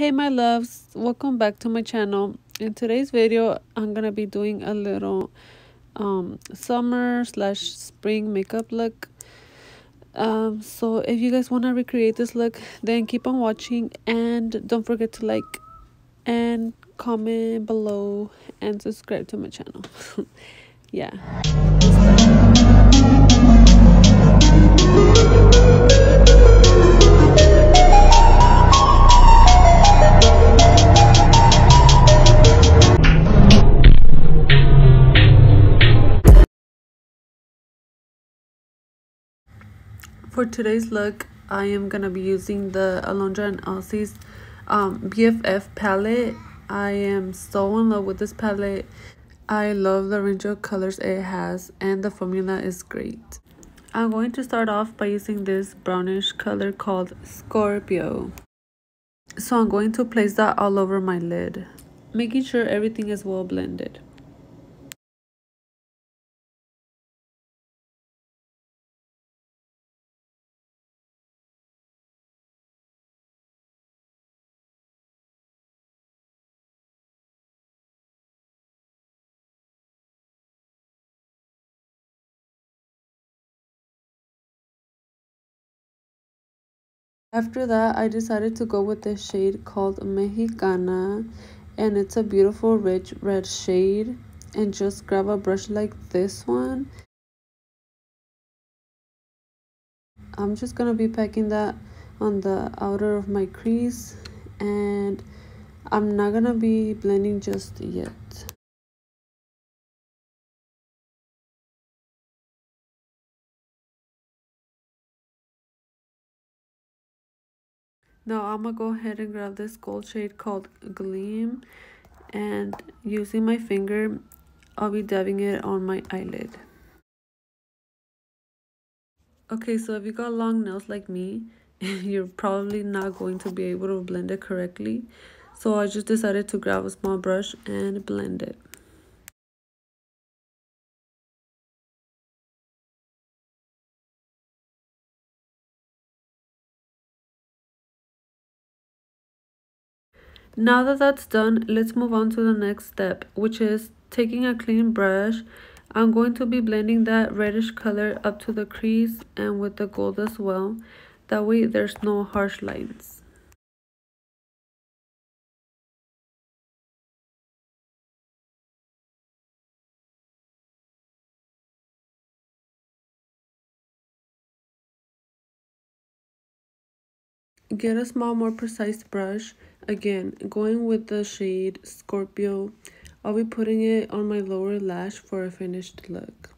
hey my loves. Welcome back to my channel. In today's video i'm gonna be doing a little um summer slash spring makeup look. Um so if you guys want to recreate this look then keep on watching and don't forget to like and comment below and subscribe to my channel. Yeah for today's look i am gonna be using the alondra and Elsy's um, bff palette. I am so in love with this palette. I love the range of colors it has and the formula is great. I'm going to start off by using this brownish color called scorpio. So i'm going to place that all over my lid making sure everything is well blended After that, I decided to go with this shade called Mexicana. And it's a beautiful rich red shade. And just grab a brush like this one. I'm just going to be packing that on the outer of my crease. And I'm not going to be blending just yet. Now I'm gonna go ahead and grab this gold shade called Gleam and using my finger I'll be dabbing it on my eyelid. Okay, so if you got long nails like me, you're probably not going to be able to blend it correctly. So I just decided to grab a small brush and blend it. Now that that's done, let's move on to the next step, which is taking a clean brush. I'm going to be blending that reddish color up to the crease and with the gold as well. That way there's no harsh lines. Get a small, more precise brush. Again, going with the shade Scorpio. I'll be putting it on my lower lash for a finished look.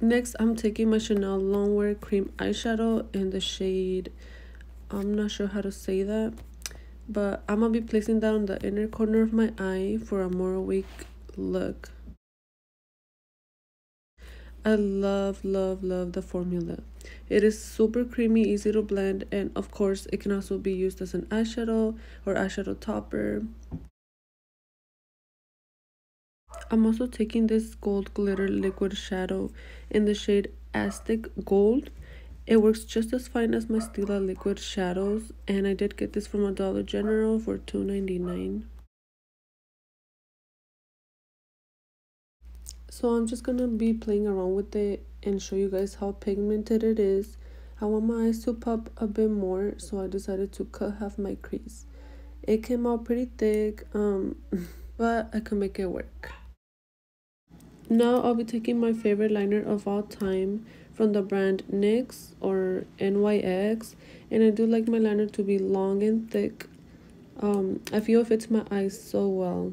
Next, I'm taking my Chanel Longwear Cream Eyeshadow in the shade I'm not sure how to say that but I'm gonna be placing that on the inner corner of my eye for a more awake look. I love love love the formula. It is super creamy easy to blend and of course it can also be used as an eyeshadow or eyeshadow topper. I'm also taking this gold glitter liquid shadow in the shade Aztec Gold it works just as fine as my Stila liquid shadows and I did get this from a Dollar General for $2.99. So I'm just to be playing around with it and show you guys how pigmented it is. I want my eyes to pop a bit more so I decided to cut half my crease. It came out pretty thick um, but I can make it work. Now I'll be taking my favorite liner of all time from the brand NYX or NYX and I do like my liner to be long and thick. Um, I feel it fits my eyes so well.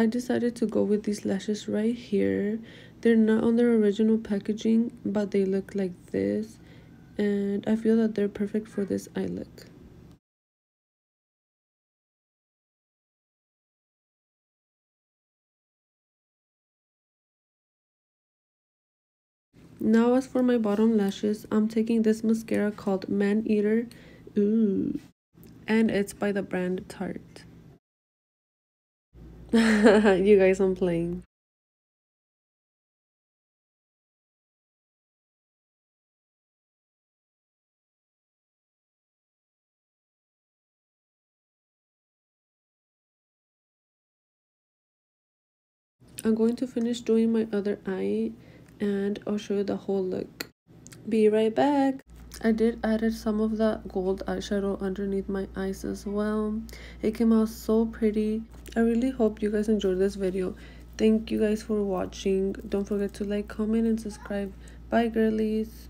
I decided to go with these lashes right here. They're not on their original packaging, but they look like this. And I feel that they're perfect for this eye look. Now as for my bottom lashes, I'm taking this mascara called Maneater. Ooh. And it's by the brand Tarte. you guys, I'm playing. I'm going to finish doing my other eye and I'll show you the whole look. Be right back. I did added some of that gold eyeshadow underneath my eyes as well. It came out so pretty. I really hope you guys enjoyed this video. Thank you guys for watching. Don't forget to like, comment, and subscribe. Bye, girlies.